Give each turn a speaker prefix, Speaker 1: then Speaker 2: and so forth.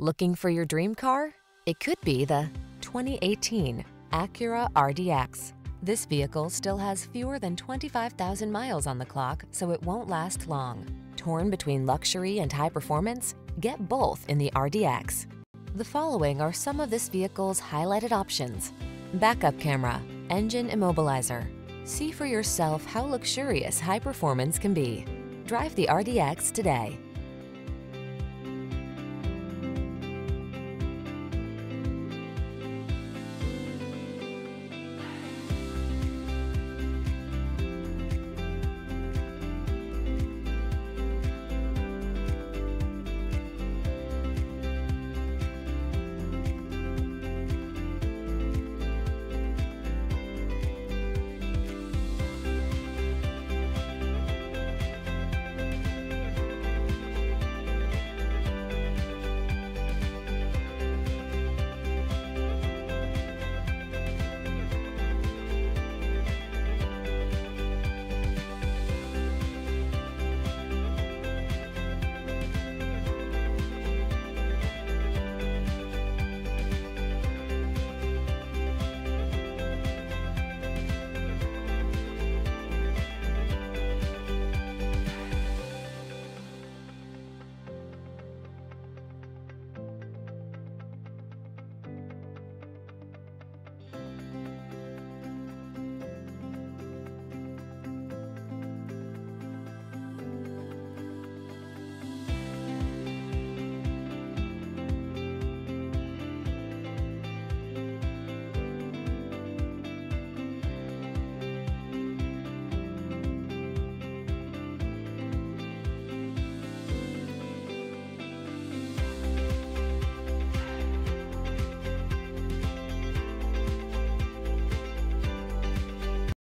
Speaker 1: Looking for your dream car? It could be the 2018 Acura RDX. This vehicle still has fewer than 25,000 miles on the clock, so it won't last long. Torn between luxury and high performance? Get both in the RDX. The following are some of this vehicle's highlighted options. Backup camera, engine immobilizer. See for yourself how luxurious high performance can be. Drive the RDX today.